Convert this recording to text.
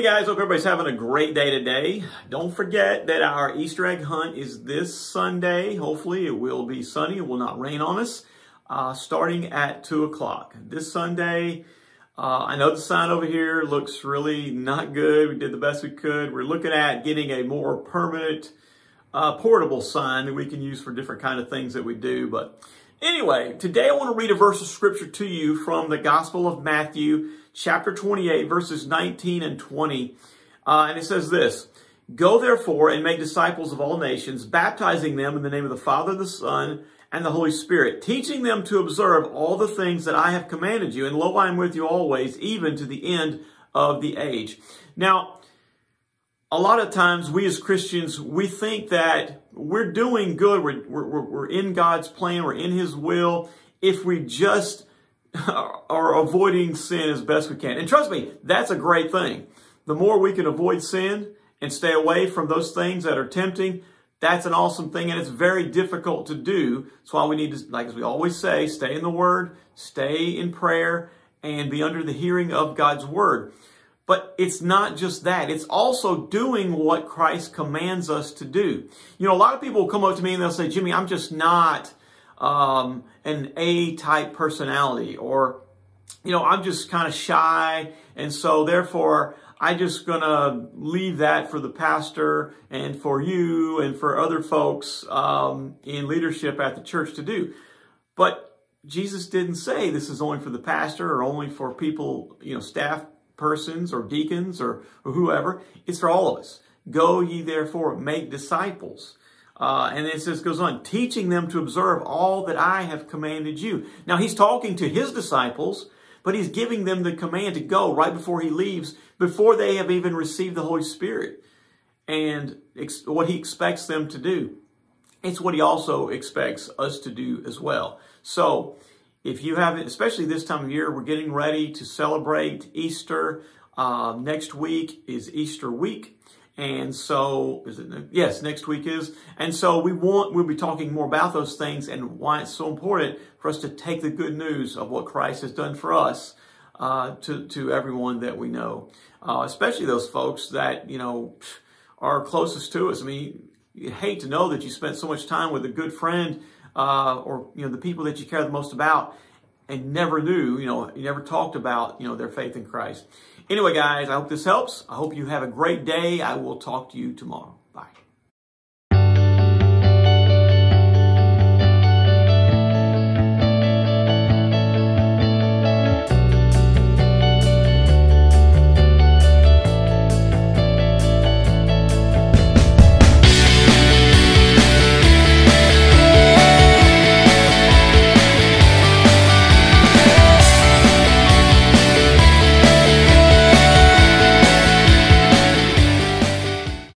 Hey guys, hope everybody's having a great day today. Don't forget that our Easter egg hunt is this Sunday. Hopefully it will be sunny. It will not rain on us. Uh, starting at 2 o'clock. This Sunday, uh, I know the sign over here looks really not good. We did the best we could. We're looking at getting a more permanent, uh, portable sign that we can use for different kind of things that we do. But anyway, today I want to read a verse of scripture to you from the Gospel of Matthew, chapter 28, verses 19 and 20. Uh, and it says this, Go therefore and make disciples of all nations, baptizing them in the name of the Father, the Son, and the Holy Spirit, teaching them to observe all the things that I have commanded you. And lo, I am with you always, even to the end of the age. Now, a lot of times we as Christians, we think that we're doing good. We're, we're, we're in God's plan. We're in His will. If we just are avoiding sin as best we can. And trust me, that's a great thing. The more we can avoid sin and stay away from those things that are tempting, that's an awesome thing, and it's very difficult to do. That's why we need to, like as we always say, stay in the Word, stay in prayer, and be under the hearing of God's Word. But it's not just that. It's also doing what Christ commands us to do. You know, a lot of people will come up to me and they'll say, Jimmy, I'm just not um, an A-type personality, or, you know, I'm just kind of shy, and so therefore I just gonna leave that for the pastor and for you and for other folks um, in leadership at the church to do. But Jesus didn't say this is only for the pastor or only for people, you know, staff persons or deacons or, or whoever. It's for all of us. Go ye therefore make disciples. Uh, and it says, goes on, teaching them to observe all that I have commanded you. Now he's talking to his disciples, but he's giving them the command to go right before he leaves, before they have even received the Holy Spirit. And what he expects them to do. It's what he also expects us to do as well. So if you haven't, especially this time of year, we're getting ready to celebrate Easter. Uh, next week is Easter week. And so, is it, yes, next week is. And so we want, we'll be talking more about those things and why it's so important for us to take the good news of what Christ has done for us uh, to, to everyone that we know, uh, especially those folks that, you know, are closest to us. I mean, you hate to know that you spent so much time with a good friend uh, or, you know, the people that you care the most about and never knew, you know, you never talked about, you know, their faith in Christ. Anyway, guys, I hope this helps. I hope you have a great day. I will talk to you tomorrow. Bye.